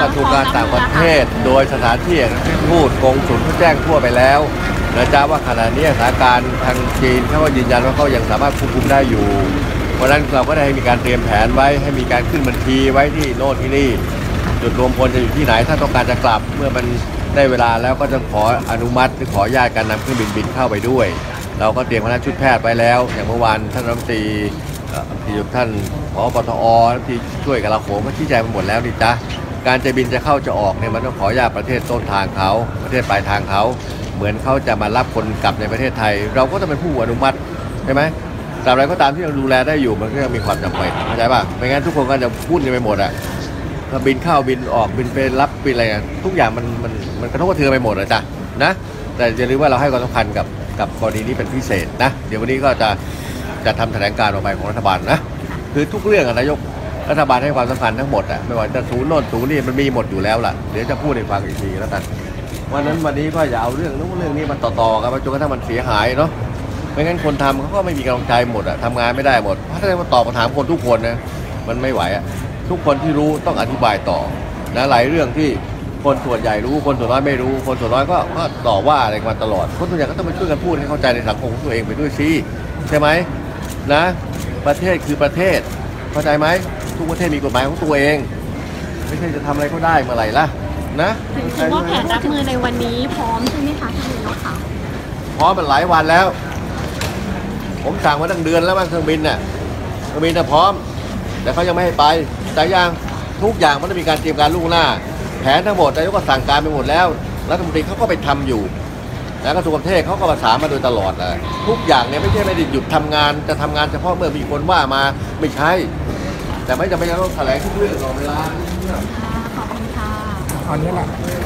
กระทรวงการต่างประเทศ โดยสถานที่ที่พูดกงสุลเขาแจ้งทั่วไปแล้วนะจ๊ะว่าขณะนี้สถานการณ์ทางจีนเขาก็ยืนยันว่าเขายังสามารถควบคุมได้อยู่ เพราะนั้นเราก็ได้มีการเตรียมแผนไว้ให้มีการขึ้นบัญชีไว้ที่โน่นที่นี่ จุดรวมพลจะอยู่ที่ไหนถ้าต้องการจะกลับเมื่อมันได้เวลาแล้วก็จะขออนุมัติหรือขอญาตการนำเครื่องบินบินเข้าไปด้วย เราก็เตรียมคณะชุดแพทย์ไว้แล้ว อย่างเมื่อวานท่านรัฐมนตรีที่ท่านผอปทอที่ช่วยกับเราโขมก็ชี้แจงไปหมดแล้วนี่จ้ะ การจะบินจะเข้าจะออกเนี่ยมันต้องขออนุญาตประเทศต้นทางเขาประเทศปลายทางเขา เหมือนเขาจะมารับคนกลับในประเทศไทย เราก็ต้องเป็นผู้อนุมัติใช่ไหมตราบใดก็ตามที่เราดูแลได้อยู่มันก็ยังมีความจำเป็นเข้าใจป่ะไม่งั้นทุกคนก็จะพูดกันไปหมดอะถ้าบินเข้าบินออกบินไปรับบินอะไรทุกอย่างมันมันมันกระทบกระเทือนไปหมดอะจ้ะนะ แต่อย่าลืมว่าเราให้ความสำคัญกับกับกรณีนี้เป็นพิเศษนะ เดี๋ยววันนี้ก็จะจะทำแถลงการออกไปของรัฐบาลนะ คือทุกเรื่องอนายก รัฐบาลให้ความสำคัญทั้งหมดอะไม่ว่าจะศูนย์โน่นศูนย์นี่มันมีหมดอยู่แล้วล่ะเดี๋ยวจะพูดให้ฟังอีกทีแล้วกันวันนั้นวันนี้ก็อย่าเอาเรื่องนู้นเรื่องนี้มันต่อๆกันจนกระทั่งมันเสียหายเนาะไม่งั้นคนทำเขาก็ไม่มีกำลังใจหมดอะทำงานไม่ได้หมดเพราะถ้มาตอบคำถามคนทุกคนนะมันไม่ไหวอะทุกคนที่รู้ต้องอธิบายต่อนะหลายเรื่องที่คนส่วนใหญ่รู้คนส่วนน้อยไม่รู้ คนส่วนน้อยก็ก็ต่อว่าอะไรมาตลอด คนส่วนใหญ่ก็ต้องมาช่วยกันพูดให้เข้าใจในสังคมของตัวเองไปด้วยสิใช่ไหมนะ ประเทศคือประเทศเข้าใจไหม ทุกประเทศมีกฎหมายของตัวเอง ไม่ใช่จะทำอะไรก็ได้เมื่อไหร่ล่ะนะถือว่าแผนรับมือในวันนี้พร้อมใช่ไหมคะท่านนายกคะพร้อมมันหลายวันแล้ว ผมสั่งมาตั้งเดือนแล้วมั้งเครื่องบินน่ะเครื่องบินน่ะพร้อม แต่เขายังไม่ให้ไป แต่ยังทุกอย่างมันต้องมีการเตรียมการล่วงหน้า แผนทั้งหมดนายกก็สั่งการไปหมดแล้วรัฐมนตรีเขาก็ไปทำอยู่แล้วกระทรวงการเทศเขาก็ประสานมาโดยตลอดเลยทุกอย่างเนี่ยไม่ใช่ไม่ได้หยุดทำงานจะทำงานเฉพาะเมื่อมีคนว่ามาไม่ใช่ แต่ไม่จำเป็นจะต้องแถลงทุกเรื่องตลอดเวลาขอบคุณค่ะอันนี้แหละน